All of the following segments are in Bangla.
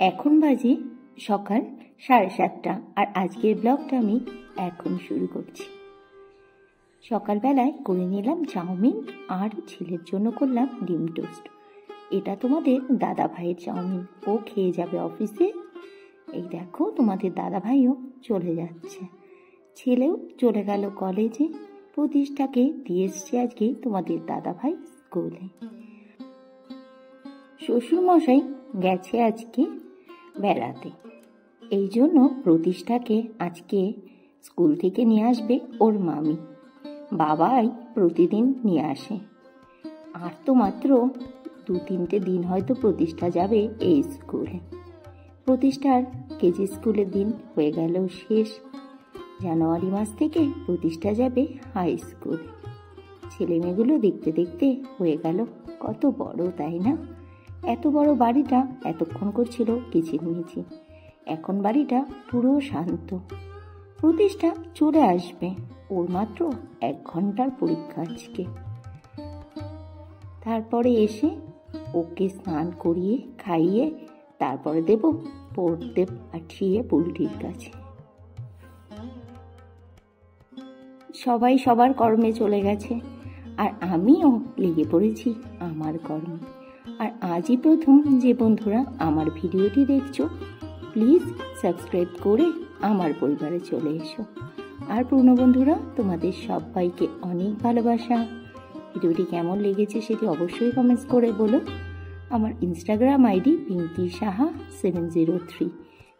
এখন বাজে সকাল সাড়ে সাতটা, আর আজকের ব্লগটা আমি এখন শুরু করছি। সকালবেলায় করে নিলাম চাউমিন, আর ছেলের জন্য করলাম ডিম টোস্ট। এটা তোমাদের দাদা ভাইয়ের চাউমিন। ও খেয়ে যাবে অফিসে। এই দেখো তোমাদের দাদা ভাইও চলে যাচ্ছে। ছেলেও চলে গেল কলেজে। প্রতিষ্ঠাকে দিয়ে এসছে আজকে তোমাদের দাদা ভাই স্কুলে। শ্বশুরমশাই গেছে আজকে। বেড়াতে। এই জন্য প্রতিষ্ঠাকে আজকে স্কুল থেকে নিয়ে আসবে ওর মামি। বাবাই প্রতিদিন নিয়ে আসে। আর তো মাত্র দু তিনটে দিন হয়তো প্রতিষ্ঠা যাবে এই স্কুলে। প্রতিষ্ঠার কেজি স্কুলের দিন হয়ে গেল শেষ। জানুয়ারি মাস থেকে প্রতিষ্ঠা যাবে হাই স্কুলে। ছেলে মেয়েগুলো দেখতে দেখতে হয়ে গেল কত বড়, তাই না? এত বড় বাড়িটা এতক্ষণ করছিল কিচিরমিচির এখন বাড়িটা পুরো শান্ত। প্রতিষ্ঠা চলে আসবে, ওর মাত্র এক ঘণ্টার পরীক্ষা আজকে। তারপরে এসে ওকে স্নান করিয়ে, খাইয়ে, তারপরে দেব পড়তে পাঠিয়ে পুলটির কাছে। সবাই সবার কর্মে চলে গেছে, আর আমিও লেগে পড়েছি আমার কর্মে। আর আজই প্রথম যে বন্ধুরা আমার ভিডিওটি দেখছ প্লিজ সাবস্ক্রাইব করে আমার পরিবারে চলে এসো। আর পুরনো বন্ধুরা, তোমাদের সবাইকে অনেক ভালোবাসা। ভিডিওটি কেমন লেগেছে সেটি অবশ্যই কমেন্টস করে বলো। আমার Instagram ID Pinki Saha seven zero three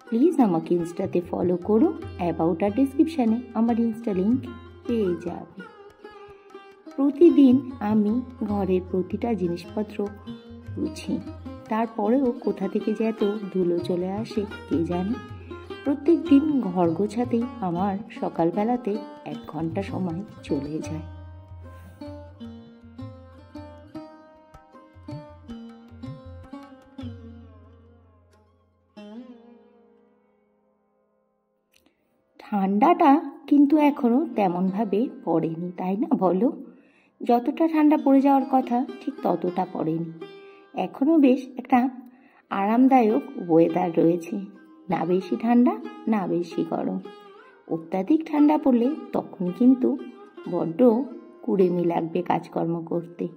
please আমাকে ইনস্টাতে ফলো করো অ্যাবাউট আর ডিসক্রিপশানে আমার ইনস্টা লিঙ্ক পেয়ে যাবে। প্রতিদিন আমি ঘরের প্রতিটা জিনিসপত্র বুঝি। তারপরেও কোথা থেকে যে এত ধুলো চলে আসে, কে জানে? প্রত্যেক দিন ঘর গোছাতেই আমার সকালবেলাতে এক ঘণ্টা সময় চলে যায়। ঠান্ডাটা কিন্তু এখনও তেমনভাবে পড়েনি, তাই না বলো? যতটা ঠান্ডা পড়ে যাওয়ার কথা, ঠিক ততটা পড়েনি। এখনও বেশ একটা আরামদায়ক ওয়েদার রয়েছে। না বেশি ঠান্ডা, না বেশি গরম। অত্যাধিক ঠান্ডা পড়লে তখন কিন্তু বড্ড কুড়েমি লাগবে কাজকর্ম করতে।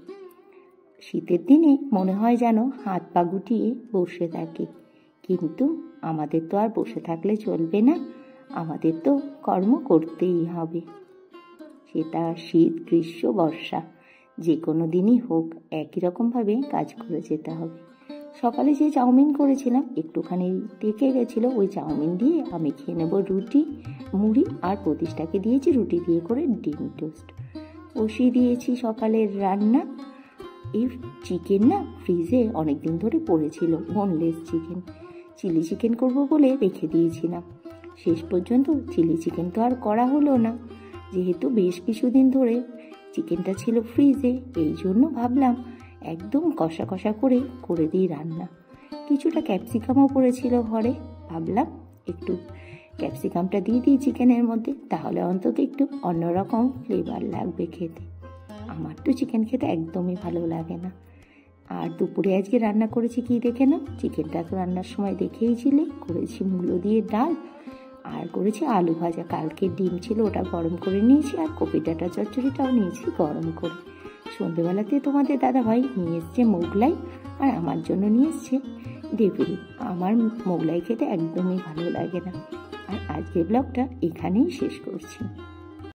শীতের দিনে মনে হয় যেন হাত পা গুটিয়ে বসে থাকে। কিন্তু আমাদের তো আর বসে থাকলে চলবে না। আমাদের তো কর্ম করতেই হবে। সেটা শীত, গ্রীষ্ম, বর্ষা যে কোনো দিনই হোক, একই রকমভাবে কাজ করে যেতে হবে। সকালে যে চাউমিন করেছিলাম, একটুখানি টেকে গেছিল, ওই চাউমিন দিয়ে আমি খেয়ে নেব রুটি, মুড়ি আর প্রতিষ্ঠাকে দিয়েছি রুটি দিয়ে করে ডিম টোস্ট। বসিয়ে দিয়েছি সকালের রান্না। এই চিকেন না ফ্রিজে অনেক দিন ধরে পড়েছিল বোনলেস চিকেন। চিলি চিকেন করব বলে রেখে দিয়েছিলাম। শেষ পর্যন্ত চিলি চিকেন তো আর করা হলো না। যেহেতু বেশ কিছুদিন ধরে চিকেনটা ছিল ফ্রিজে এই জন্য ভাবলাম একদম কষা কষা করে করে দিই রান্না। কিছুটা ক্যাপসিকামও পড়েছিল ঘরে, ভাবলাম একটু ক্যাপসিকামটা দিয়ে দিই চিকেনের মধ্যে, তাহলে অন্তত একটু অন্যরকম ফ্লেভার লাগবে খেতে। আমার তো চিকেন খেতে একদমই ভালো লাগে না। আর দুপুরে আজকে রান্না করেছি কি দেখে না চিকেনটা তো রান্নার সময় দেখেইছিলে করেছি মূলো দিয়ে ডাল আর করেছি আলু ভাজা। কালকে ডিম ছিল, ওটা গরম করে নিয়েছি, আর কপি ডাটা চচ্চড়িটাও নিয়েছি গরম করে। সন্ধেবেলাতে তোমাদের দাদা ভাই নিয়ে এসছে মোগলাই, আর আমার জন্য নিয়ে এসছে ডেভিল আমার মোগলাই খেতে একদমই ভালো লাগে না। আর আজকের ব্লগটা এখানেই শেষ করছি।